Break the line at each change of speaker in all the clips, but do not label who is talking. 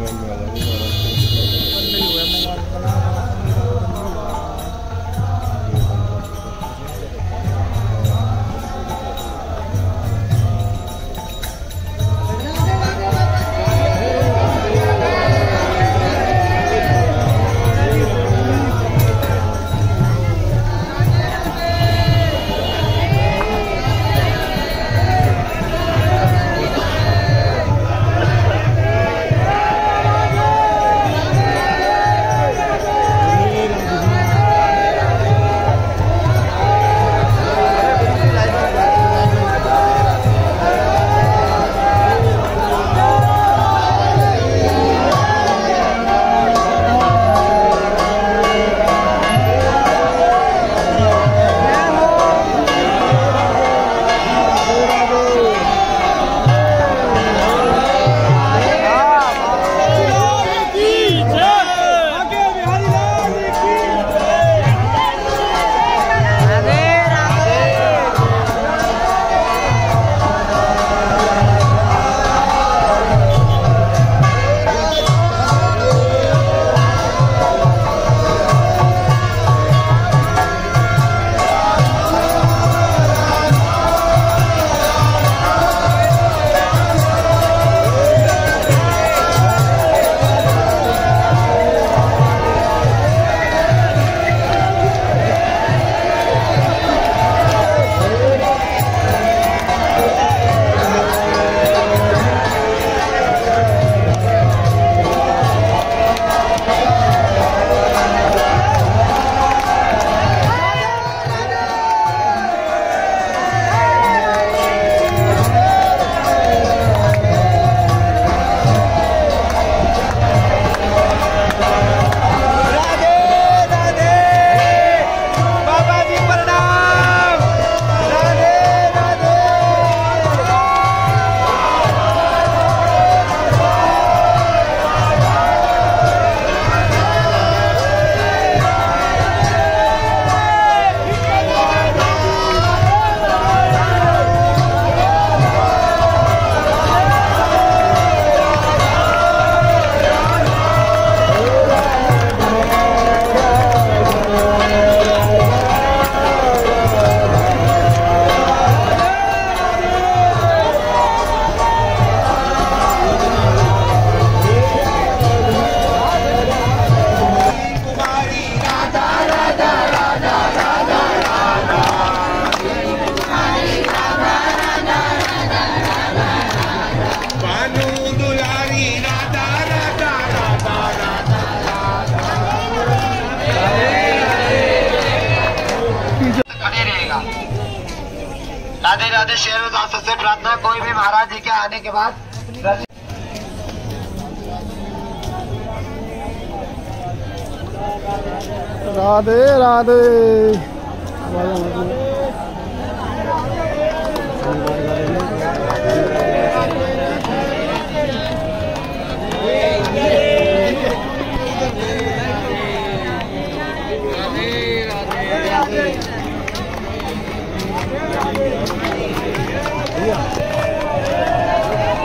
राधे राधे शेर दास से प्रार्थना कोई भी महाराज जी के आने के बाद
राधे राधे।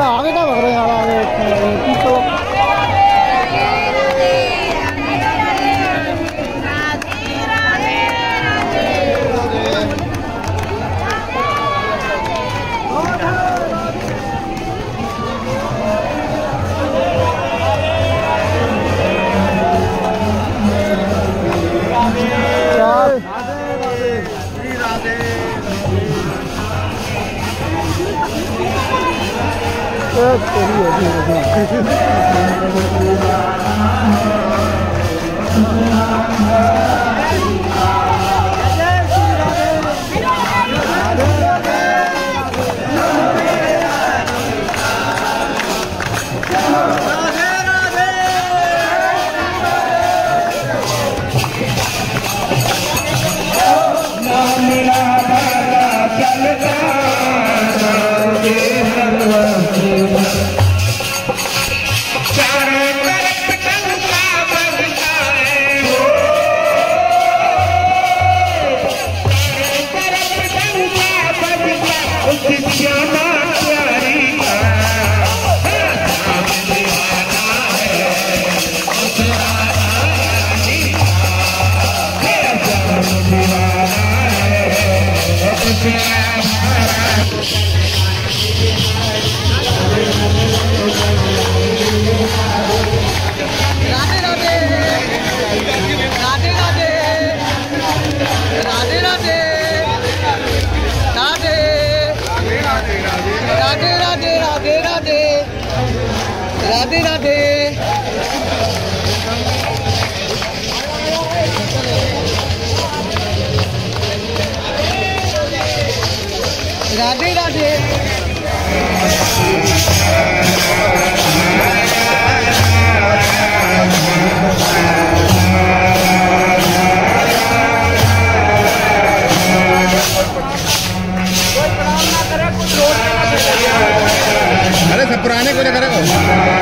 आगे क्या भाग रहे आगे 啊啊
啊啊啊啊 Yeah.
राधे राधे।
अरे सब पुराने को करेगा।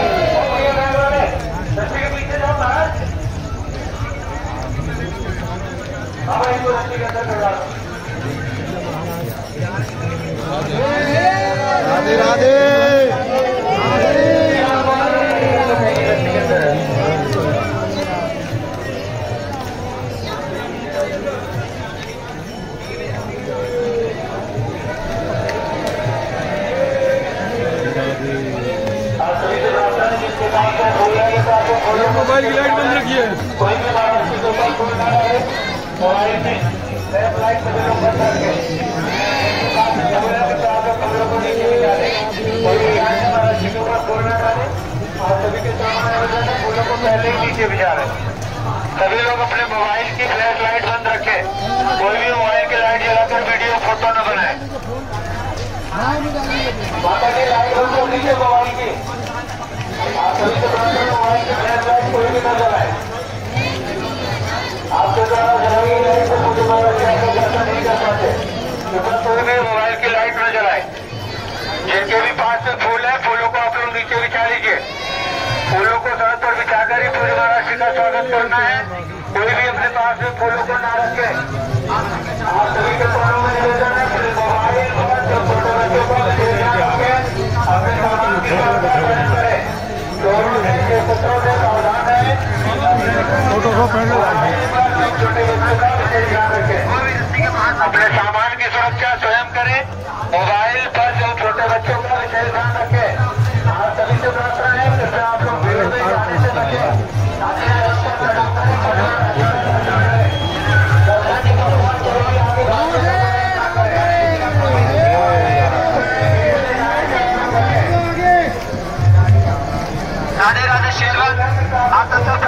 राधे राधे।
सभी लोग अपने मोबाइल की फ्लैश लाइट बंद रखें कोई भी मोबाइल की लाइट जलाकर वीडियो फ़ोटो न बनाए माता की लाइट बंद कर दीजिए मोबाइल की आप सभी मोबाइल की फ्लैश लाइट कोई भी न जलाए आपके द्वारा जलाई गई लाइट से मुझे मारा ऐसा नहीं कर पाते कृपया कोई भी मोबाइल की लाइट न जलाए जिनके भी पास में फूल है, फूलों को आप लोग नीचे बिछा लीजिए। फूलों को सड़क पर बिछाकर ही पूरी महाराष्ट्र का स्वागत करना है। कोई भी अपने पास में फूलों को ना रखे। और राधे राधे